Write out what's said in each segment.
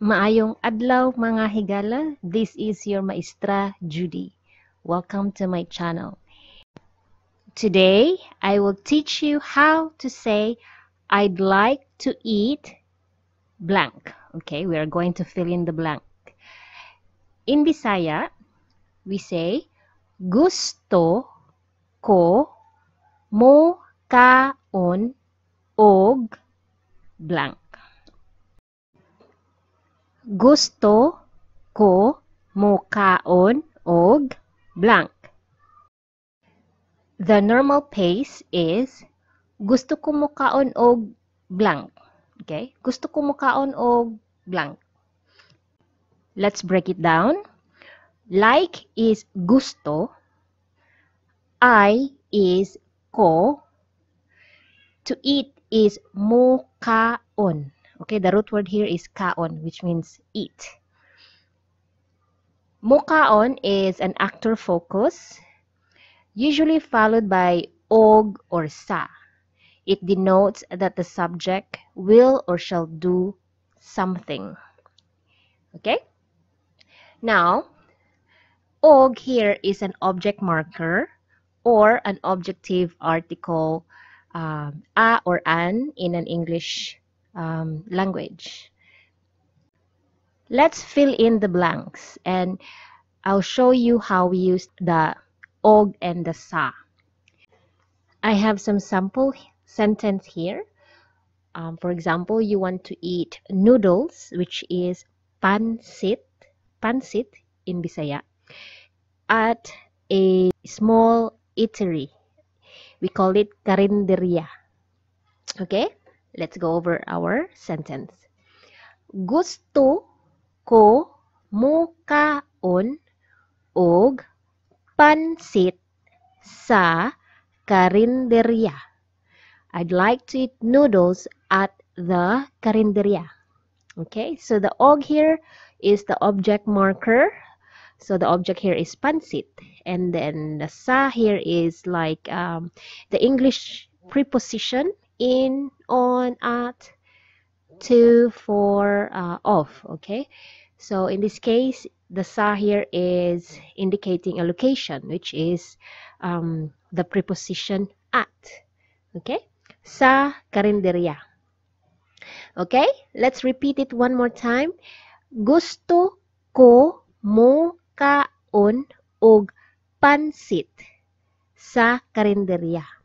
Maayong adlaw mga higala. This is your maestra Judy. Welcome to my channel. Today, I will teach you how to say I'd like to eat blank. Okay, we are going to fill in the blank. In Bisaya, we say gusto ko mo kaon og blank. Gusto ko mo kaon og blank. The normal pace is gusto ko mo kaon og blank. Okay? Gusto ko mo kaon og blank. Let's break it down. Like is gusto. I is ko. To eat is mo kaon. Okay, the root word here is kaon, which means eat. Mo kaon is an actor focus, usually followed by og or sa. It denotes that the subject will or shall do something. Okay? Now, og here is an object marker or an objective article um, a or an in an English um, language. Let's fill in the blanks and I'll show you how we use the og and the sa. I have some sample sentence here. Um, for example, you want to eat noodles, which is pansit, pansit in Bisaya, at a small eatery. We call it karinderia. Okay, let's go over our sentence. Gusto ko mo kaon og pansit sa karinderia. I'd like to eat noodles at the karinderia. Okay, so the og here is the object marker. So the object here is pansit. And then the sa here is like um, the English preposition in, on, at, to, for, uh, of. Okay, so in this case, the sa here is indicating a location, which is um, the preposition at. Okay, sa karinderya. Okay, let's repeat it one more time. Gusto ko mo kaon og pansit sa karinderya.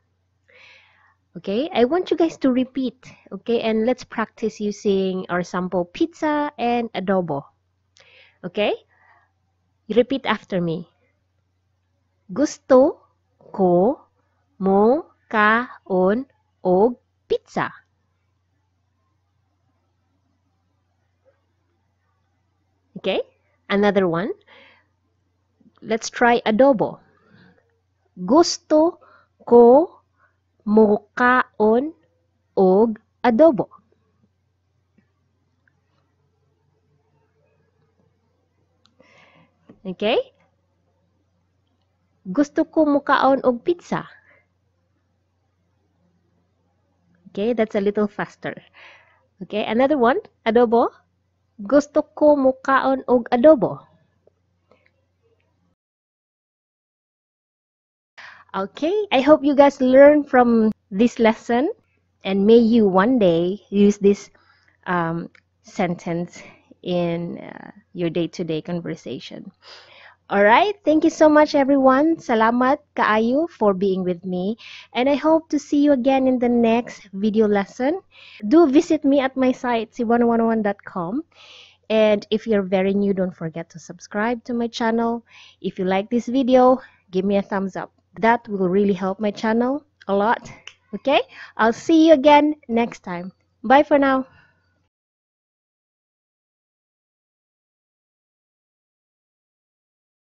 Okay, I want you guys to repeat. Okay, and let's practice using our sample pizza and adobo. Okay, repeat after me. Gusto ko mo kaon og pizza. Okay, another one. Let's try adobo. Gusto ko mo kaon og adobo. Okay? Gusto ko mo kaon og pizza. Okay, that's a little faster. Okay, another one, adobo. Gusto ko mo kaon og adobo. Okay, I hope you guys learn from this lesson and may you one day use this um, sentence in uh, your day-to-day conversation. All right, thank you so much everyone. Salamat kaayo for being with me and I hope to see you again in the next video lesson. Do visit me at my site c101.com and if you're very new, don't forget to subscribe to my channel. If you like this video, give me a thumbs up. That will really help my channel a lot. Okay, I'll see you again next time. Bye for now.